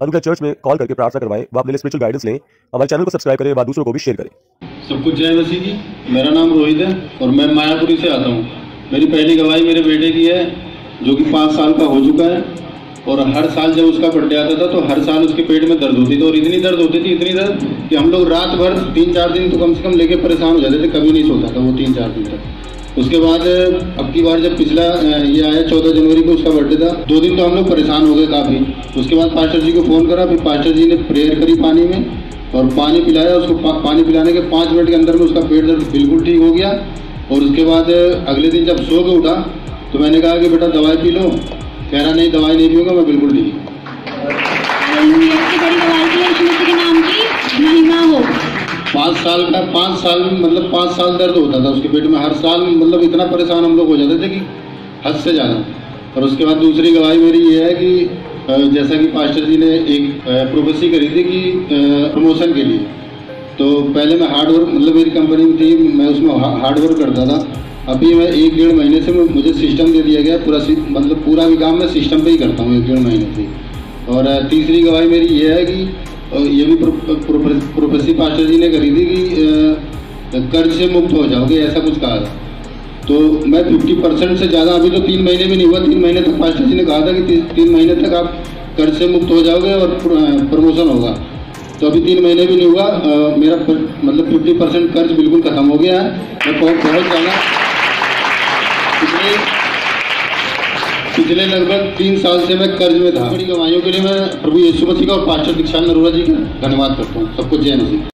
अनुग्रह चर्च में कॉल करके प्रार्थना करवाएँ व अपने लिए स्पिरिचुअल गाइडेंस लें हमारे चैनल को सब्सक्राइब करें व दूसरों को भी शेयर करें। सब कुछ जय मसीह की मेरा नाम रोहित है और मैं मायापुरी से आता हूँ। मेरी पहली गवाही मेरे बेटे की है, जो कि पाँच साल का हो चुका है और हर साल जब उसका बर्थडे आता था तो हर साल उसके पेट में दर्द होती थी और इतनी दर्द होती थी, इतनी दर्द कि हम लोग रात भर तीन चार दिन तो कम से कम लेके परेशान हो जाते थे, कभी नहीं सोता था वो तीन चार दिन तक। उसके बाद अब की बार जब पिछला ये आया चौदह जनवरी को उसका बर्थडे था दो दिन तो हम लोग परेशान हो गए काफ़ी। उसके बाद पास्टर जी को फ़ोन करा फिर पास्टर जी ने प्रेयर करी पानी में और पानी पिलाया उसको पा, पानी पिलाने के पाँच मिनट के अंदर में उसका पेट दर्द बिल्कुल ठीक हो गया और उसके बाद अगले दिन जब सो के उठा तो मैंने कहा कि बेटा दवाई पी लो कह रहा नहीं दवाई नहीं पीऊँगा मैं बिल्कुल ठीक साल का, पाँच साल मतलब पाँच साल दर्द होता था उसके पेट में। हर साल मतलब इतना परेशान हम लोग हो जाते थे कि हद से ज़्यादा। और उसके बाद दूसरी गवाही मेरी ये है कि जैसा कि पास्टर जी ने एक प्रोफेसी करी थी कि प्रमोशन के लिए। तो पहले मैं हार्ड वर्क मतलब मेरी कंपनी में थी, मैं उसमें हार्ड वर्क करता था। अभी मैं एक डेढ़ महीने से मुझे सिस्टम दे दिया गया, पूरा मतलब पूरा भी काम मैं सिस्टम पे ही करता हूँ, एक डेढ़ महीने से। और तीसरी गवाही मेरी ये है कि ये भी pro- pro- prophecy pastor ji ने करी थी कि कर्ज से मुक्त हो जाओगे ऐसा कुछ कहा था। तो मैं 50 परसेंट से ज़्यादा अभी तो तीन महीने भी नहीं हुआ तीन महीने तक पास्टर जी ने कहा था कि ती, तीन महीने तक आप कर्ज से मुक्त हो जाओगे और प्रमोशन होगा। तो अभी तीन महीने भी नहीं हुआ अ, मेरा प- मतलब 50 परसेंट कर्ज बिल्कुल खत्म हो गया है। मैं बहुत बहुत ज़्यादा पिछले पिछले लगभग तीन साल से मैं कर्ज में था बड़ी कमाइयों के लिए मैं प्रभु यीशु मसीह का और पास्टर दीक्षांत नरोरा जी का धन्यवाद करता हूँ। सबको जय मसीह